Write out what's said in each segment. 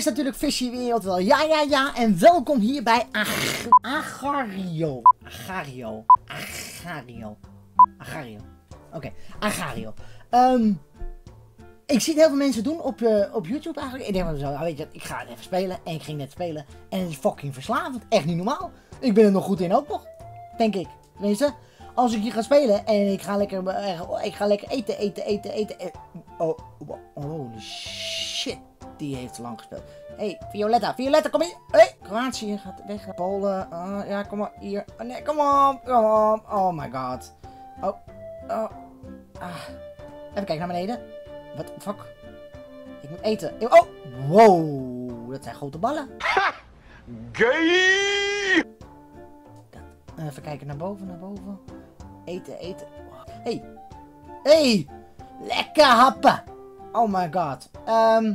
Eerst natuurlijk Fishy Wereld wel. Ja, ja, ja. En welkom hier bij Ag Agario. Agario. Agario. Agario. Oké, Agario. Ehm, ik zie het heel veel mensen doen op, eh, op YouTube eigenlijk. Ik denk van zo, weet je, ik ga het even spelen. En ik ging net spelen. En het is fucking verslavend. Echt niet normaal. Ik ben er nog goed in ook nog. Denk ik. Tenminste, als ik hier ga spelen en ik ga lekker, eh, ik ga lekker eten, eten, eten, eten. eh, Oh, oh, holy shit. Die heeft lang gespeeld. Hé, hey, Violetta, Violetta, kom hier. Hé, hey, Kroatië gaat weg. Polen, ah, ja, kom maar, hier. Oh, nee, kom op, kom op. Oh my god. Oh, oh. Ah. Even kijken naar beneden. Wat fuck? Ik moet eten. Oh, wow. Dat zijn grote ballen. Gay! Even kijken naar boven, naar boven. Eten, eten. Hey. Hey. Lekker happen. Oh my god. Ehm,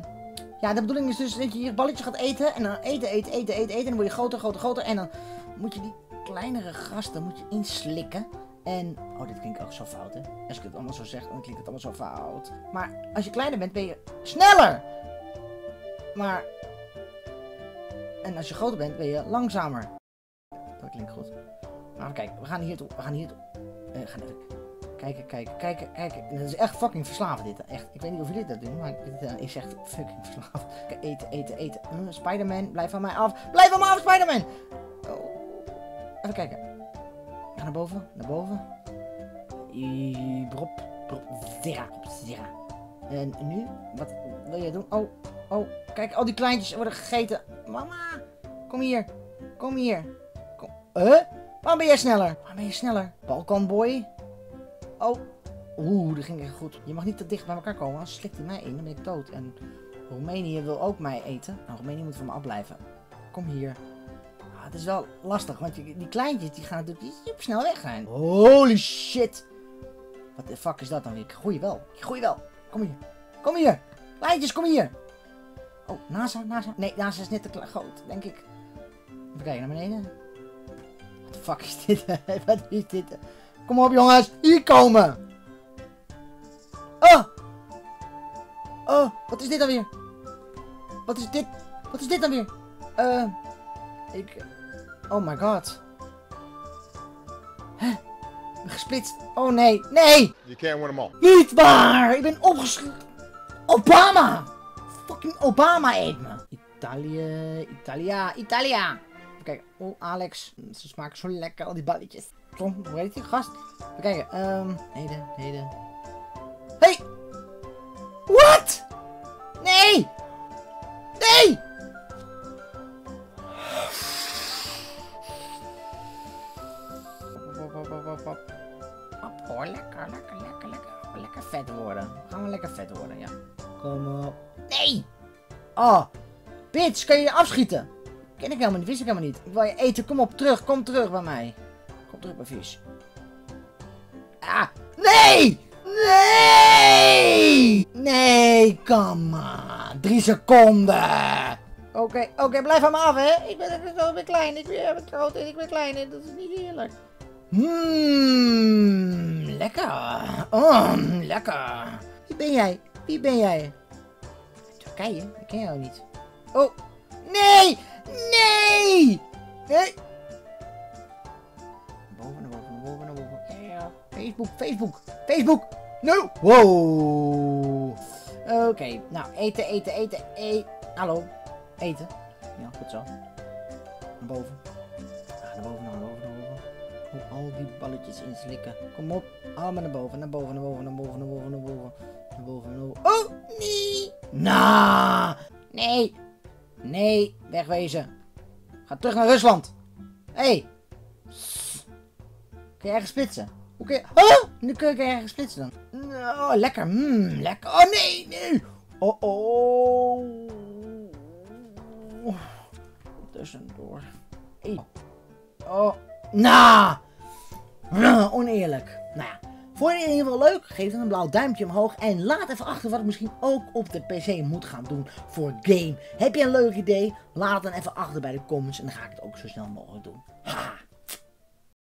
ja, de bedoeling is dus dat je hier balletje gaat eten. En dan eten, eten, eten, eten, eten. En dan word je groter, groter, groter. En dan moet je die kleinere gasten moet je inslikken. En, oh, dit klinkt ook zo fout, hè. Als ik het allemaal zo zeg, dan klinkt het allemaal zo fout. Maar als je kleiner bent, ben je sneller. Maar, en als je groter bent, ben je langzamer. Dat klinkt goed. Maar kijk, we gaan hier toe. We gaan hier toe. Eh, we gaan even kijken, kijken, kijken. En dat is echt fucking verslavend dit. Echt. Ik weet niet of jullie dat doen, maar dit uh, is echt fucking verslavend. Kijk, eten, eten, eten. Uh, Spider-Man, blijf van mij af. Blijf van mij af, Spider-Man! Oh. Even kijken. Ga naar boven, naar boven. Brop, brop, zera, zera. En nu, wat wil je doen? Oh, oh, kijk, al die kleintjes worden gegeten. Mama, kom hier, kom hier. Kom. Huh? Waarom ben jij sneller? Waarom ben je sneller? Balkanboy? Oh. Oeh, dat ging echt goed. Je mag niet te dicht bij elkaar komen, anders slikt hij mij in. Dan ben ik dood. En Roemenië wil ook mij eten. Nou, Roemenië moet van me afblijven. Kom hier. Ah, het is wel lastig, want die kleintjes die gaan natuurlijk super snel weg zijn. Holy shit. Wat de fuck is dat dan? Ik groei wel. Ik groei wel. Kom hier. Kom hier. Kleintjes, kom hier. Oh, NASA, NASA. Nee, NASA is net te groot, denk ik. Even kijken naar beneden. Wat de fuck is dit? Wat is dit? Kom op jongens, hier komen! Oh! Oh, wat is dit dan weer? Wat is dit? Wat is dit dan weer? Eh, ik... Oh my god. Ben gesplitst. Oh nee, nee! You can't win them all. Niet waar! Ik ben opgesloten. Obama! Fucking Obama eet me. Italië, Italia, Italia. Kijken. Oh, Alex. Ze smaken zo lekker, al die balletjes. Tom, hoe heet die gast? Even kijken. Ehm, heden, heden. Hey! What? Nee! Nee! Hoor, lekker, lekker, lekker, lekker. Lekker vet worden. Gaan we lekker vet worden, ja. Kom op. Nee! Oh, bitch, kan je je afschieten? Ken ik helemaal niet, wist ik helemaal niet. Ik wil je eten, kom op, terug, kom terug bij mij. Kom bij vis. Ah, nee! Nee! Nee, kom maar. Drie seconden. Oké, oké, blijf van me af, hè. Ik ben, ik ben klein, ik ben, ik groot en ik ben klein en dat is niet eerlijk. Mmm, lekker. Oh, lekker. Wie ben jij? Wie ben jij? Turkije? Ik ken jou niet. Oh, Facebook, Facebook! No! Wow! Oké, nou, eten, eten, eten, eten. Hallo, eten. Ja, goed zo. Naar boven. Ja, naar boven, naar boven, naar boven. Oh, al die balletjes inslikken. Kom op. Allemaal naar boven, naar boven, naar boven, naar boven, naar boven, naar boven. Naar boven, naar boven. Oh, nee. Nou. Nee. Nee, wegwezen. Ga terug naar Rusland. Hé. Hey. Kun je ergens splitsen? Je... Oh, nu kun je ergens splitsen dan. Oh, lekker. Mmm, lekker. Oh, nee, nee. Oh, oh. Tussendoor. Hey. Oh. Nou. Oneerlijk. Nou ja. Vond je het in ieder geval leuk? Geef dan een blauw duimpje omhoog. En laat even achter wat ik misschien ook op de PC moet gaan doen voor game. Heb je een leuk idee? Laat het dan even achter bij de comments. En dan ga ik het ook zo snel mogelijk doen. Ha!